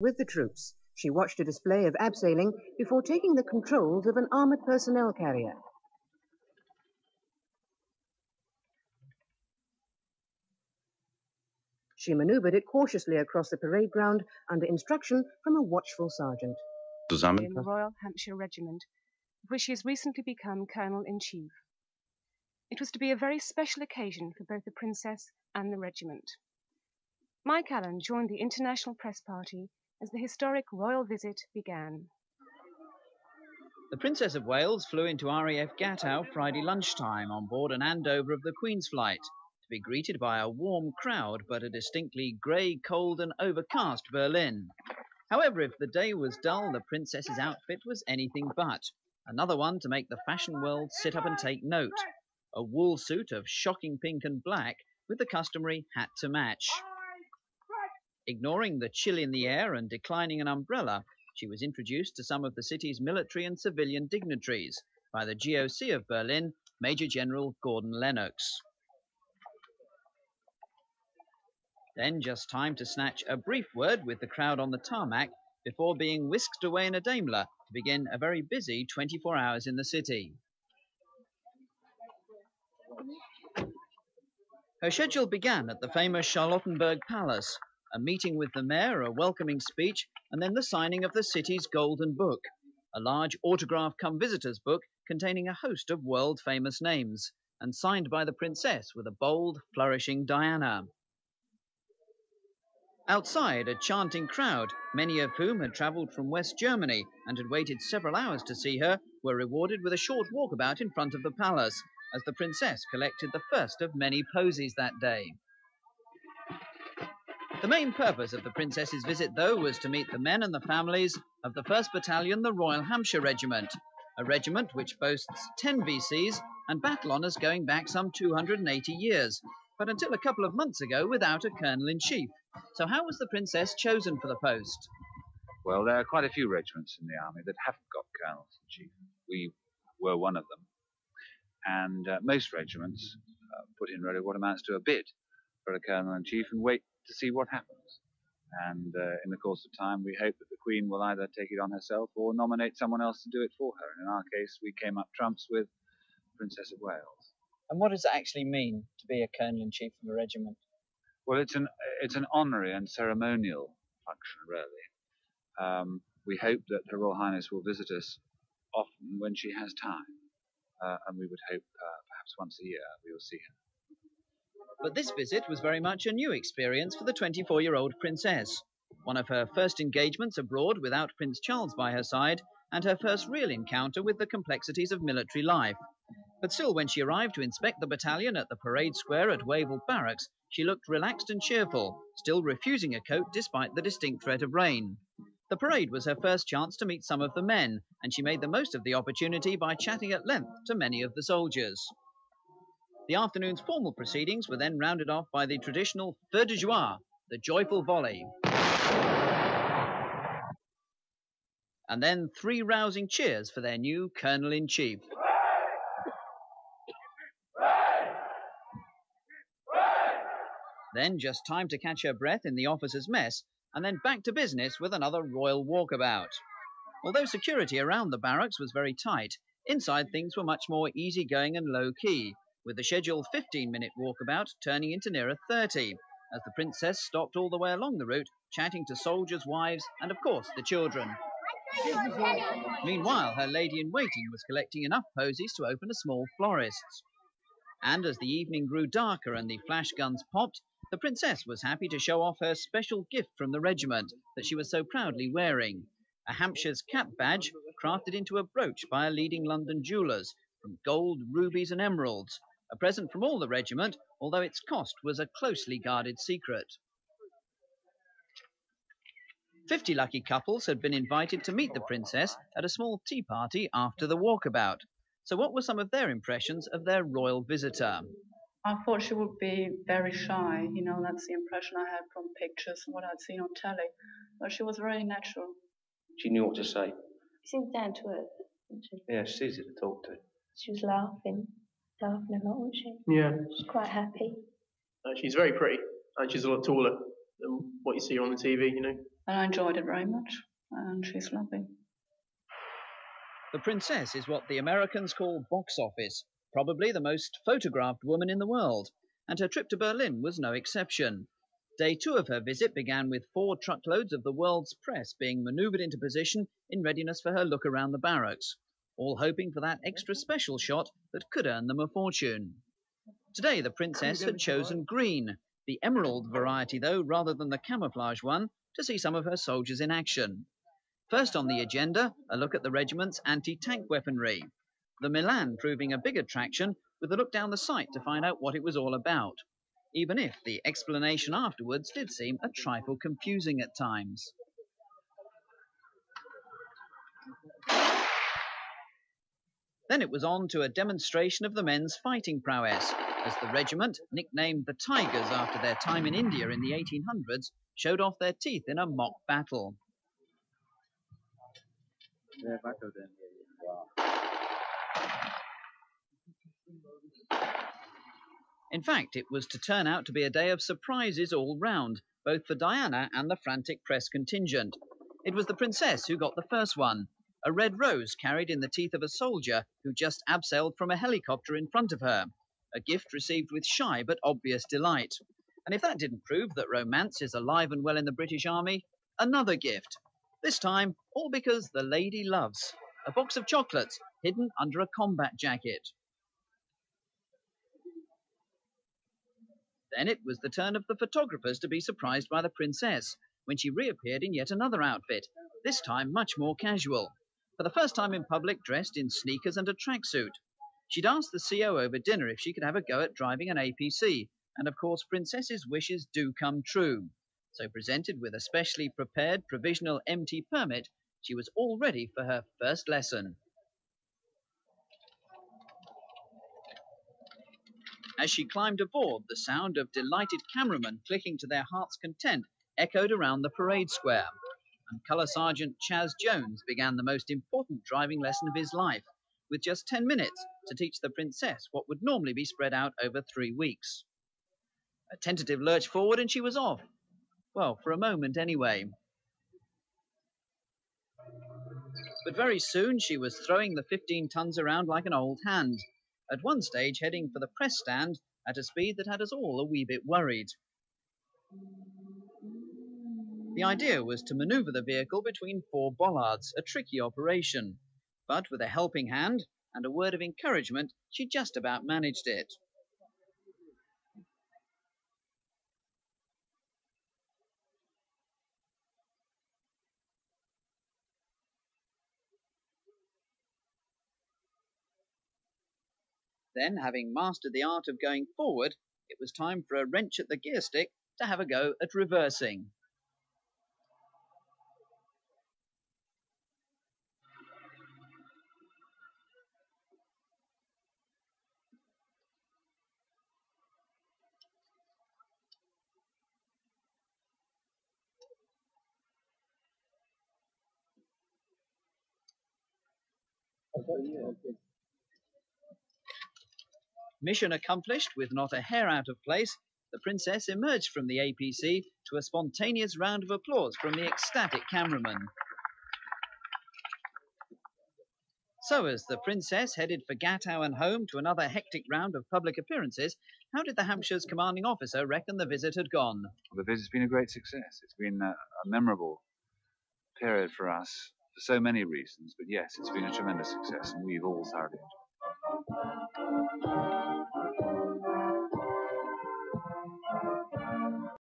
With the troops, she watched a display of abseiling before taking the controls of an armoured personnel carrier. She manoeuvred it cautiously across the parade ground under instruction from a watchful sergeant. In the Royal Hampshire Regiment, of which she has recently become Colonel in Chief. It was to be a very special occasion for both the Princess and the regiment. Mike Allen joined the international press party as the historic royal visit began. The Princess of Wales flew into RAF Gatow Friday lunchtime on board an Andover of the Queen's flight to be greeted by a warm crowd but a distinctly grey, cold, and overcast Berlin. However, if the day was dull, the Princess's outfit was anything but. Another one to make the fashion world sit up and take note. A wool suit of shocking pink and black with the customary hat to match. Ignoring the chill in the air and declining an umbrella, she was introduced to some of the city's military and civilian dignitaries by the GOC of Berlin, Major General Gordon Lennox. Then just time to snatch a brief word with the crowd on the tarmac before being whisked away in a Daimler to begin a very busy 24 hours in the city. Her schedule began at the famous Charlottenburg Palace, a meeting with the mayor, a welcoming speech, and then the signing of the city's Golden Book, a large autograph come visitors book containing a host of world famous names, and signed by the princess with a bold, flourishing Diana. Outside, a chanting crowd, many of whom had travelled from West Germany and had waited several hours to see her, were rewarded with a short walkabout in front of the palace as the princess collected the first of many posies that day. The main purpose of the princess's visit, though, was to meet the men and the families of the 1st Battalion, the Royal Hampshire Regiment, a regiment which boasts 10 VCs and battle honours going back some 280 years, but until a couple of months ago without a colonel in chief. So, how was the princess chosen for the post? Well, there are quite a few regiments in the army that haven't got colonels in chief. We were one of them. And uh, most regiments uh, put in really what amounts to a bid for a colonel in chief and wait to see what happens. And uh, in the course of time, we hope that the Queen will either take it on herself or nominate someone else to do it for her. And in our case, we came up trumps with Princess of Wales. And what does it actually mean to be a colonel in chief of a regiment? Well, it's an it's an honorary and ceremonial function, really. Um, we hope that Her Royal Highness will visit us often when she has time, uh, and we would hope uh, perhaps once a year we will see her. But this visit was very much a new experience for the 24 year old princess. One of her first engagements abroad without Prince Charles by her side, and her first real encounter with the complexities of military life. But still, when she arrived to inspect the battalion at the parade square at Wavell Barracks, she looked relaxed and cheerful, still refusing a coat despite the distinct threat of rain. The parade was her first chance to meet some of the men, and she made the most of the opportunity by chatting at length to many of the soldiers. The afternoon's formal proceedings were then rounded off by the traditional feu de joie, the joyful volley. And then three rousing cheers for their new Colonel in Chief. Then just time to catch her breath in the officers' mess, and then back to business with another royal walkabout. Although security around the barracks was very tight, inside things were much more easygoing and low key, with the scheduled 15 minute walkabout turning into nearer 30, as the princess stopped all the way along the route, chatting to soldiers' wives and, of course, the children. Meanwhile, her lady in waiting was collecting enough posies to open a small florist's. And as the evening grew darker and the flash guns popped, the princess was happy to show off her special gift from the regiment that she was so proudly wearing a Hampshire's cap badge crafted into a brooch by a leading London jeweller's from gold, rubies, and emeralds, a present from all the regiment, although its cost was a closely guarded secret. Fifty lucky couples had been invited to meet the princess at a small tea party after the walkabout. So, what were some of their impressions of their royal visitor? I thought she would be very shy. You know, that's the impression I had from pictures and what I'd seen on telly. But she was very natural. She knew what to say. She seemed down to earth, didn't she? Yeah, she's easy to talk to. She was laughing, laughing a lot, wasn't she? Yeah. She's quite happy. Uh, she's very pretty, and she's a lot taller than what you see her on the TV, you know. and I enjoyed it very much. And she's lovely. The princess is what the Americans call box office, probably the most photographed woman in the world, and her trip to Berlin was no exception. Day two of her visit began with four truckloads of the world's press being maneuvered into position in readiness for her look around the barracks, all hoping for that extra special shot that could earn them a fortune. Today the princess had chosen green, the emerald variety though, rather than the camouflage one, to see some of her soldiers in action. First on the agenda, a look at the regiment's anti-tank weaponry. The Milan proving a big attraction with a look down the sight to find out what it was all about even if the explanation afterwards did seem a trifle confusing at times. Then it was on to a demonstration of the men's fighting prowess, as the regiment, nicknamed the Tigers after their time in India in the 1800s, showed off their teeth in a mock battle. In fact, it was to turn out to be a day of surprises all round, both for Diana and the frantic press contingent. It was the princess who got the first one a red rose carried in the teeth of a soldier who just abseiled from a helicopter in front of her, a gift received with shy but obvious delight. And if that didn't prove that romance is alive and well in the British Army, another gift. This time, all because the lady loves a box of chocolates hidden under a combat jacket. Then it was the turn of the photographers to be surprised by the princess when she reappeared in yet another outfit, this time much more casual. For the first time in public, dressed in sneakers and a tracksuit. She'd asked the CO over dinner if she could have a go at driving an APC, and of course, Princess's wishes do come true. So, presented with a specially prepared provisional MT permit, she was all ready for her first lesson. As she climbed aboard, the sound of delighted cameramen clicking to their heart's content echoed around the parade square. And Colour Sergeant Chaz Jones began the most important driving lesson of his life, with just 10 minutes to teach the princess what would normally be spread out over three weeks. A tentative lurch forward and she was off. Well, for a moment anyway. But very soon she was throwing the 15 tons around like an old hand at one stage heading for the press stand at a speed that had us all a wee bit worried. The idea was to maneuver the vehicle between four bollards, a tricky operation, but with a helping hand and a word of encouragement, she just about managed it. Then, having mastered the art of going forward, it was time for a wrench at the gear stick to have a go at reversing. Mission accomplished with not a hair out of place, the princess emerged from the APC to a spontaneous round of applause from the ecstatic cameraman. So, as the princess headed for Gatow and home to another hectic round of public appearances, how did the Hampshire's commanding officer reckon the visit had gone? The visit's been a great success. It's been a, a memorable period for us so many reasons, but yes, it's been a tremendous success, and we've all thoroughly enjoyed it.